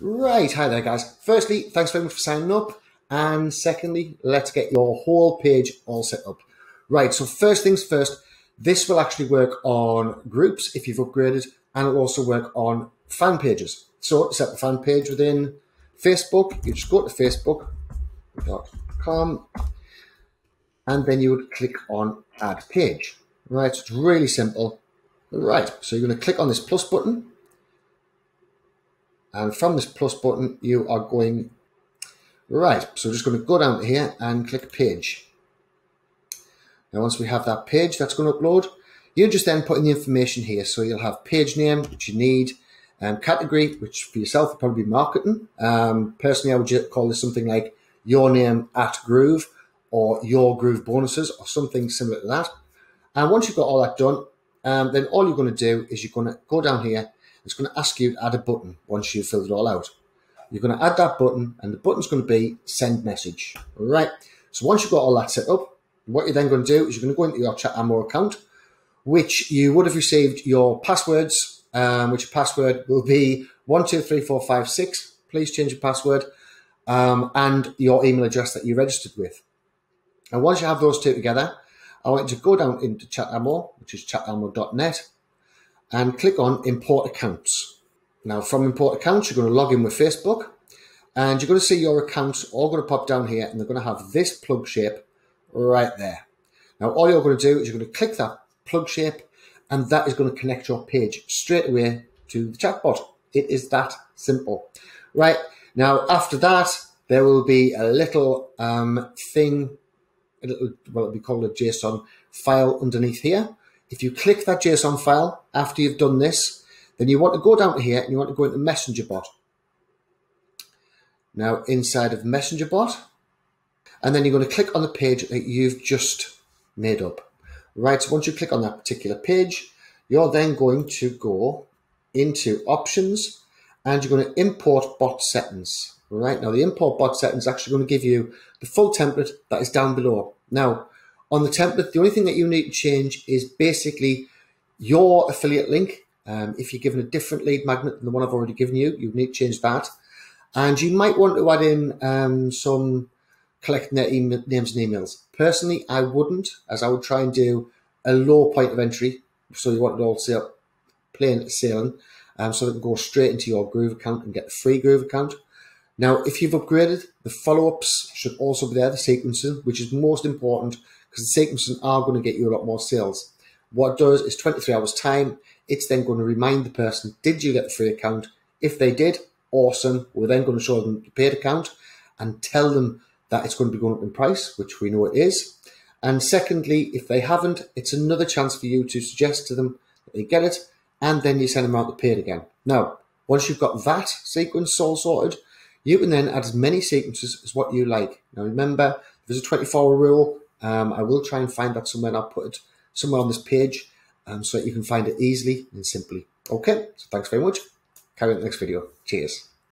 Right, hi there guys. Firstly, thanks very much for signing up. And secondly, let's get your whole page all set up. Right, so first things first, this will actually work on groups if you've upgraded, and it'll also work on fan pages. So set the fan page within Facebook, you just go to facebook.com and then you would click on add page. Right, it's really simple. Right, so you're going to click on this plus button and from this plus button, you are going, right, so just going to go down here and click page. Now, once we have that page that's going to upload, you're just then put in the information here. So you'll have page name, which you need, um, category, which for yourself would probably be marketing. Um, personally, I would call this something like your name at Groove or your Groove bonuses or something similar to that. And once you've got all that done, um, then all you're going to do is you're going to go down here it's going to ask you to add a button once you've filled it all out. You're going to add that button and the button's going to be send message. All right. So once you've got all that set up, what you're then going to do is you're going to go into your Chatammo account, which you would have received your passwords, um, which password will be one, two, three, four, five, six. Please change your password um, and your email address that you registered with. And once you have those two together, I want you to go down into Chatammo, which is chatammo.net, and click on import accounts. Now from import accounts, you're going to log in with Facebook and you're going to see your accounts all going to pop down here and they're going to have this plug shape right there. Now all you're going to do is you're going to click that plug shape and that is going to connect your page straight away to the chatbot. It is that simple. Right now, after that, there will be a little um, thing, a little, well, it'll be called a JSON file underneath here. If you click that JSON file after you've done this, then you want to go down here and you want to go into Messenger Bot. Now inside of Messenger Bot, and then you're going to click on the page that you've just made up. Right, so once you click on that particular page, you're then going to go into options and you're going to import bot settings. Right now, the import bot settings actually going to give you the full template that is down below. Now, on the template, the only thing that you need to change is basically your affiliate link. Um, if you're given a different lead magnet than the one I've already given you, you need to change that. And you might want to add in um, some collecting their email, names and emails. Personally, I wouldn't, as I would try and do a low point of entry. So you want it all say plain sailing, um, so it can go straight into your Groove account and get a free Groove account. Now, if you've upgraded, the follow-ups should also be there, the sequencing, which is most important because the sequencing are going to get you a lot more sales. What it does is 23 hours time. It's then going to remind the person, did you get the free account? If they did, awesome. We're then going to show them the paid account and tell them that it's going to be going up in price, which we know it is. And secondly, if they haven't, it's another chance for you to suggest to them that they get it, and then you send them out the paid again. Now, once you've got that sequence all sorted, you can then add as many sequences as what you like. Now remember, there's a 24 hour rule. Um, I will try and find that somewhere and I'll put it somewhere on this page um, so that you can find it easily and simply. Okay, so thanks very much. Carry on the next video. Cheers.